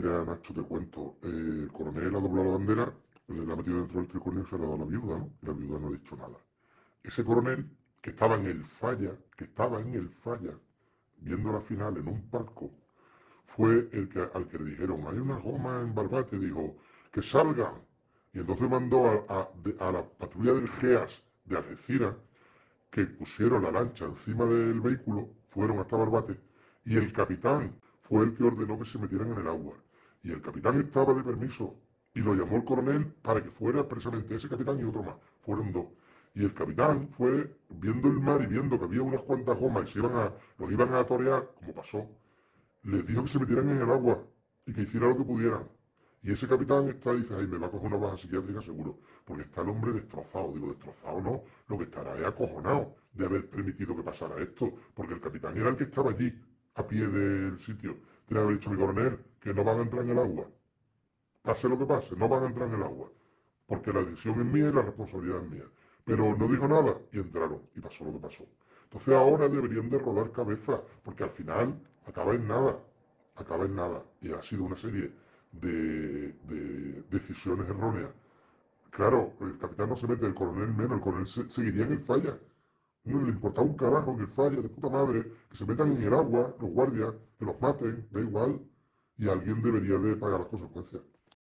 Mira, Nacho, te cuento. Eh, el coronel ha doblado la bandera, le ha metido dentro del tricornio y se la ha dado a la viuda, ¿no? Y la viuda no ha dicho nada. Ese coronel, que estaba en el falla, que estaba en el falla, viendo la final en un palco, fue el que, al que le dijeron, hay una goma en Barbate, dijo, que salgan. Y entonces mandó a, a la patrulla del GEAS de Algeciras, que pusieron la lancha encima del vehículo, fueron hasta Barbate, y el capitán fue el que ordenó que se metieran en el agua. Y el capitán estaba de permiso y lo llamó el coronel para que fuera precisamente ese capitán y otro más. Fueron dos. Y el capitán fue viendo el mar y viendo que había unas cuantas gomas y se iban a, los iban a torear, como pasó, les dijo que se metieran en el agua y que hicieran lo que pudieran. Y ese capitán está, dice, ay, me va a coger una baja psiquiátrica seguro, porque está el hombre destrozado. Digo, destrozado no, lo que estará es acojonado de haber permitido que pasara esto, porque el capitán era el que estaba allí, a pie del sitio. Tiene que haber dicho mi coronel que no van a entrar en el agua. Pase lo que pase, no van a entrar en el agua. Porque la decisión es mía y la responsabilidad es mía. Pero no dijo nada y entraron y pasó lo que pasó. Entonces ahora deberían de rodar cabeza, porque al final acaba en nada. Acaba en nada. Y ha sido una serie de, de decisiones erróneas. Claro, el capitán no se mete, el coronel menos, el coronel seguiría en el falla. No le importaba un carajo en el falla de puta madre, que se metan en el agua los guardias, que los maten, da igual, y alguien debería de pagar las consecuencias.